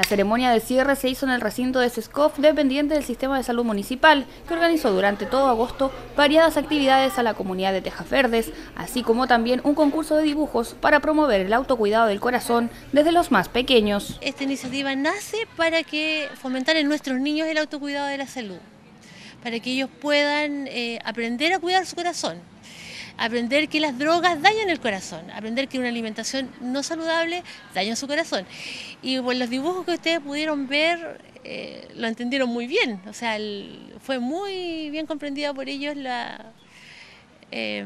La ceremonia de cierre se hizo en el recinto de SESCOF, dependiente del Sistema de Salud Municipal, que organizó durante todo agosto variadas actividades a la comunidad de Tejas Verdes, así como también un concurso de dibujos para promover el autocuidado del corazón desde los más pequeños. Esta iniciativa nace para que fomentar en nuestros niños el autocuidado de la salud, para que ellos puedan eh, aprender a cuidar su corazón aprender que las drogas dañan el corazón, aprender que una alimentación no saludable daña su corazón. Y por los dibujos que ustedes pudieron ver, eh, lo entendieron muy bien, o sea, fue muy bien comprendida por ellos la... Eh,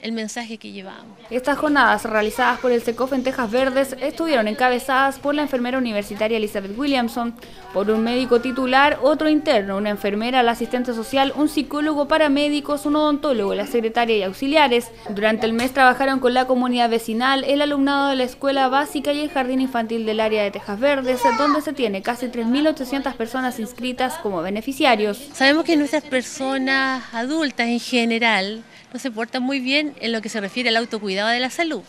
el mensaje que llevamos. Estas jornadas realizadas por el SECOF en Tejas Verdes estuvieron encabezadas por la enfermera universitaria Elizabeth Williamson, por un médico titular, otro interno, una enfermera, la asistente social, un psicólogo, paramédicos, un odontólogo, la secretaria y auxiliares. Durante el mes trabajaron con la comunidad vecinal, el alumnado de la escuela básica y el jardín infantil del área de Tejas Verdes, donde se tiene casi 3.800 personas inscritas como beneficiarios. Sabemos que nuestras personas adultas en general no se portan muy bien en lo que se refiere al autocuidado de la salud.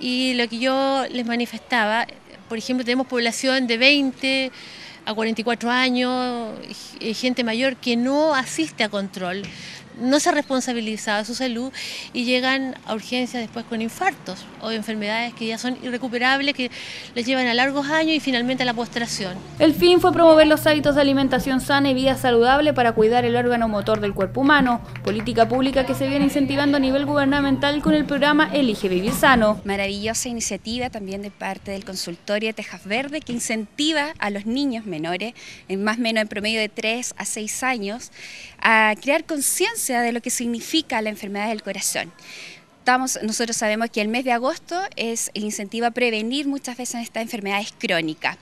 Y lo que yo les manifestaba, por ejemplo, tenemos población de 20 a 44 años, gente mayor que no asiste a control, no se ha responsabilizado de su salud y llegan a urgencias después con infartos o enfermedades que ya son irrecuperables, que les llevan a largos años y finalmente a la postración. El fin fue promover los hábitos de alimentación sana y vida saludable para cuidar el órgano motor del cuerpo humano, política pública que se viene incentivando a nivel gubernamental con el programa Elige Vivir Sano. Maravillosa iniciativa también de parte del consultorio de Tejas Verde que incentiva a los niños menores, en más o menos en promedio de 3 a 6 años, a crear de lo que significa la enfermedad del corazón. Nosotros sabemos que el mes de agosto es el incentivo a prevenir muchas veces estas enfermedades crónicas.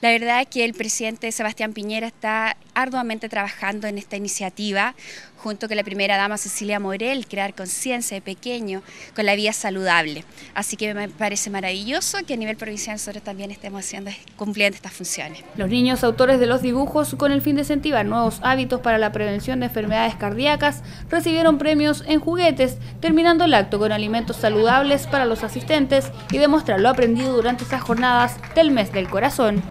La verdad es que el presidente Sebastián Piñera está arduamente trabajando en esta iniciativa, junto con la primera dama Cecilia Morel, crear conciencia de pequeño con la vida saludable. Así que me parece maravilloso que a nivel provincial nosotros también estemos haciendo, cumpliendo estas funciones. Los niños autores de los dibujos, con el fin de incentivar nuevos hábitos para la prevención de enfermedades cardíacas, recibieron premios en juguetes, terminando el acto con alimentos saludables para los asistentes y demostrar lo aprendido durante estas jornadas del mes del corazón.